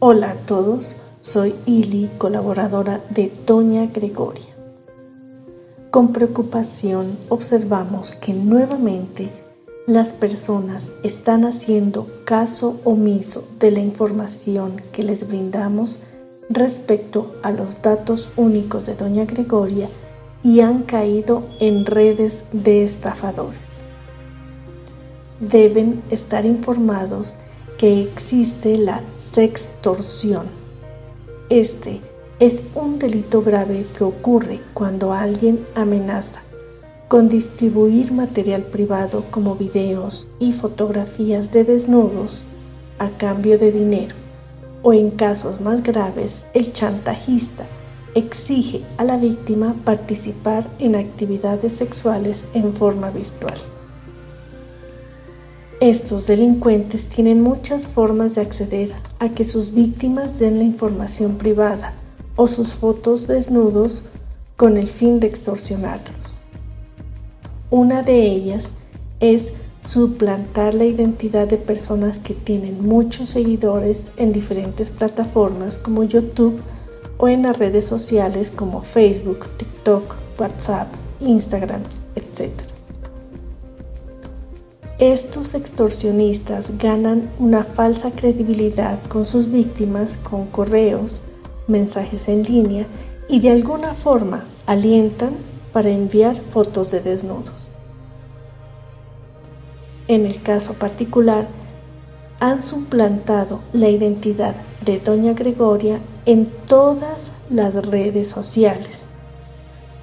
Hola a todos, soy Ili, colaboradora de Doña Gregoria. Con preocupación observamos que nuevamente las personas están haciendo caso omiso de la información que les brindamos respecto a los datos únicos de Doña Gregoria y han caído en redes de estafadores. Deben estar informados que existe la sextorsión. Este es un delito grave que ocurre cuando alguien amenaza con distribuir material privado como videos y fotografías de desnudos a cambio de dinero o en casos más graves el chantajista exige a la víctima participar en actividades sexuales en forma virtual. Estos delincuentes tienen muchas formas de acceder a que sus víctimas den la información privada o sus fotos desnudos con el fin de extorsionarlos. Una de ellas es suplantar la identidad de personas que tienen muchos seguidores en diferentes plataformas como YouTube o en las redes sociales como Facebook, TikTok, WhatsApp, Instagram, etc. Estos extorsionistas ganan una falsa credibilidad con sus víctimas con correos, mensajes en línea y de alguna forma alientan para enviar fotos de desnudos. En el caso particular, han suplantado la identidad de Doña Gregoria en todas las redes sociales.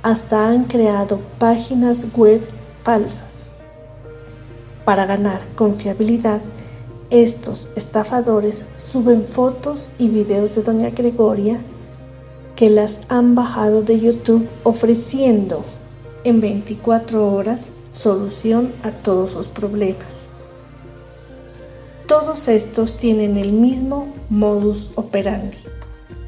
Hasta han creado páginas web falsas para ganar confiabilidad, estos estafadores suben fotos y videos de Doña Gregoria que las han bajado de YouTube ofreciendo en 24 horas solución a todos sus problemas. Todos estos tienen el mismo modus operandi.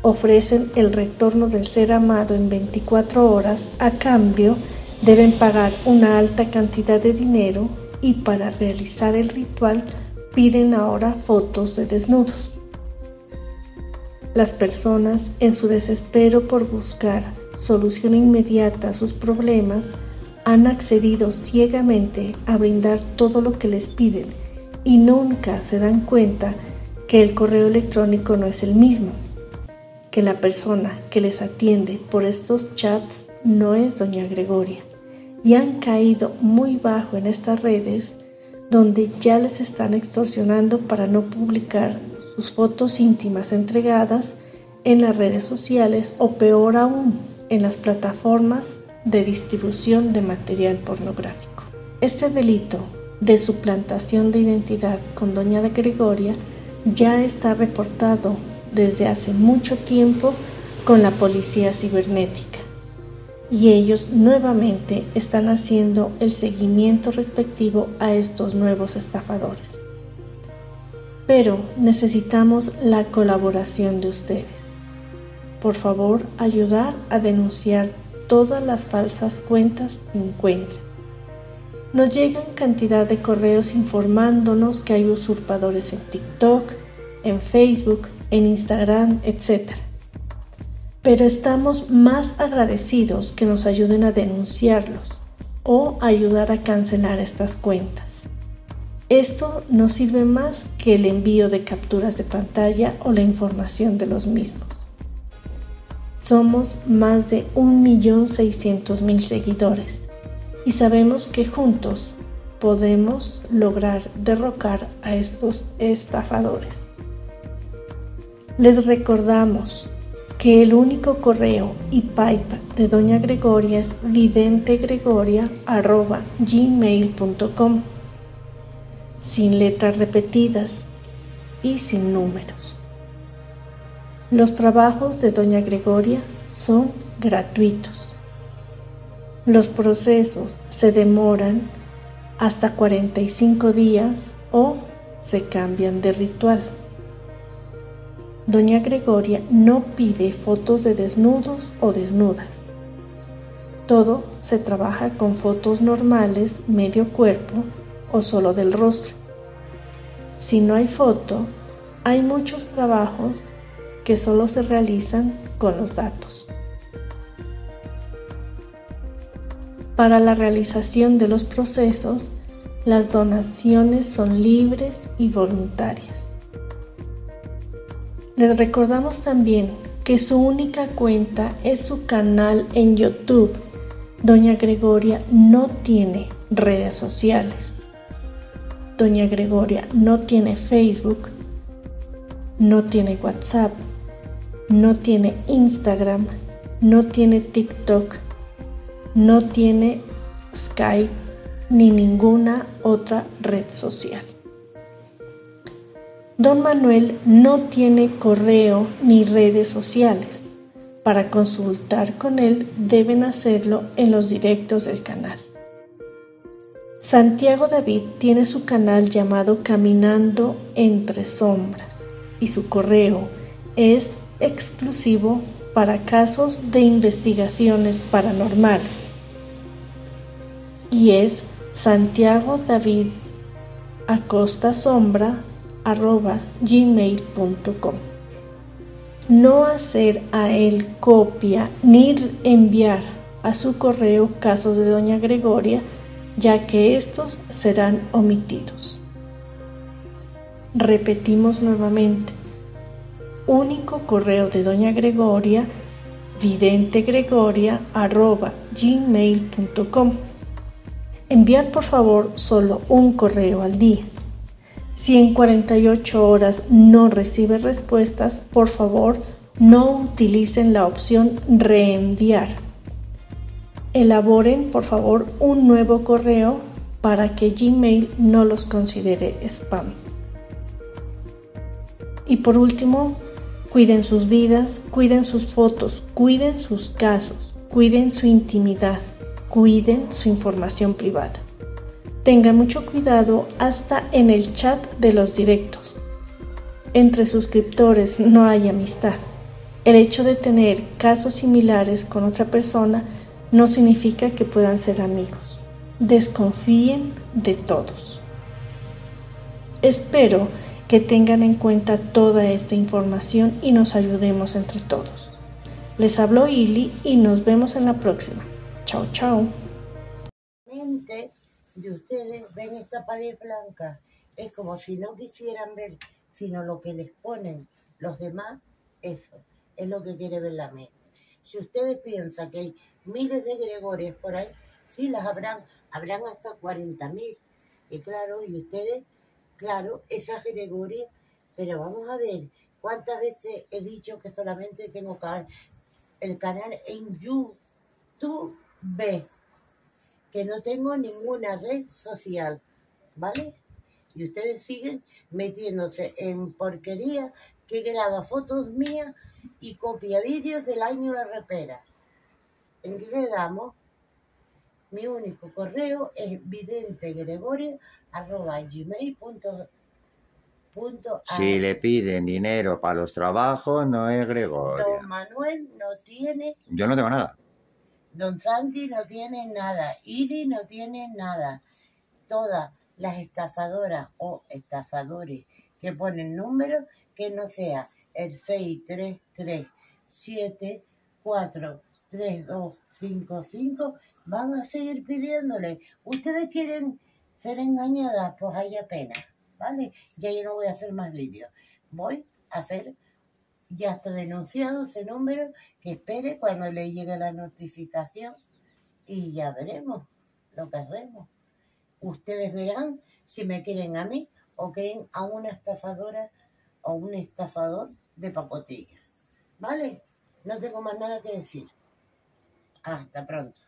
Ofrecen el retorno del ser amado en 24 horas, a cambio deben pagar una alta cantidad de dinero y para realizar el ritual piden ahora fotos de desnudos. Las personas, en su desespero por buscar solución inmediata a sus problemas, han accedido ciegamente a brindar todo lo que les piden y nunca se dan cuenta que el correo electrónico no es el mismo, que la persona que les atiende por estos chats no es doña Gregoria y han caído muy bajo en estas redes donde ya les están extorsionando para no publicar sus fotos íntimas entregadas en las redes sociales o peor aún en las plataformas de distribución de material pornográfico. Este delito de suplantación de identidad con Doña de Gregoria ya está reportado desde hace mucho tiempo con la policía cibernética y ellos nuevamente están haciendo el seguimiento respectivo a estos nuevos estafadores. Pero necesitamos la colaboración de ustedes. Por favor, ayudar a denunciar todas las falsas cuentas que encuentren. Nos llegan cantidad de correos informándonos que hay usurpadores en TikTok, en Facebook, en Instagram, etc pero estamos más agradecidos que nos ayuden a denunciarlos o ayudar a cancelar estas cuentas. Esto no sirve más que el envío de capturas de pantalla o la información de los mismos. Somos más de 1.600.000 seguidores y sabemos que juntos podemos lograr derrocar a estos estafadores. Les recordamos que el único correo y pipe de Doña Gregoria es videntegregoria.gmail.com sin letras repetidas y sin números. Los trabajos de Doña Gregoria son gratuitos. Los procesos se demoran hasta 45 días o se cambian de ritual. Doña Gregoria no pide fotos de desnudos o desnudas. Todo se trabaja con fotos normales, medio cuerpo o solo del rostro. Si no hay foto, hay muchos trabajos que solo se realizan con los datos. Para la realización de los procesos, las donaciones son libres y voluntarias. Les recordamos también que su única cuenta es su canal en YouTube. Doña Gregoria no tiene redes sociales. Doña Gregoria no tiene Facebook, no tiene WhatsApp, no tiene Instagram, no tiene TikTok, no tiene Skype ni ninguna otra red social. Don Manuel no tiene correo ni redes sociales. Para consultar con él deben hacerlo en los directos del canal. Santiago David tiene su canal llamado Caminando entre Sombras y su correo es exclusivo para casos de investigaciones paranormales. Y es Santiago David Acosta Sombra gmail.com. No hacer a él copia ni enviar a su correo casos de Doña Gregoria, ya que estos serán omitidos. Repetimos nuevamente. Único correo de Doña Gregoria, videntegregoria.gmail.com. Enviar por favor solo un correo al día. Si en 48 horas no recibe respuestas, por favor no utilicen la opción reenviar. Elaboren por favor un nuevo correo para que Gmail no los considere spam. Y por último, cuiden sus vidas, cuiden sus fotos, cuiden sus casos, cuiden su intimidad, cuiden su información privada. Tengan mucho cuidado hasta en el chat de los directos. Entre suscriptores no hay amistad. El hecho de tener casos similares con otra persona no significa que puedan ser amigos. Desconfíen de todos. Espero que tengan en cuenta toda esta información y nos ayudemos entre todos. Les habló Ili y nos vemos en la próxima. Chao, chao de ustedes ven esta pared blanca. Es como si no quisieran ver, sino lo que les ponen los demás, eso es lo que quiere ver la mente. Si ustedes piensan que hay miles de Gregorias por ahí, sí las habrán, habrán hasta 40.000. Y claro, y ustedes, claro, esas Gregorias, pero vamos a ver cuántas veces he dicho que solamente tengo el canal en YouTube que no tengo ninguna red social, ¿vale? Y ustedes siguen metiéndose en porquería que graba fotos mías y copia vídeos del año la repera. ¿En qué quedamos? Mi único correo es videntegregoria.gmail.com si le piden dinero para los trabajos, no es Gregorio. Don Manuel no tiene... Yo no tengo nada. Don Santi no tiene nada, Iri no tiene nada. Todas las estafadoras o estafadores que ponen números que no sea el 633743255 van a seguir pidiéndole. Ustedes quieren ser engañadas, pues hay apenas, ¿vale? Ya yo no voy a hacer más vídeos. Voy a hacer ya está denunciado ese número, que espere cuando le llegue la notificación y ya veremos lo que haremos. Ustedes verán si me quieren a mí o quieren a una estafadora o un estafador de pacotilla. ¿Vale? No tengo más nada que decir. Hasta pronto.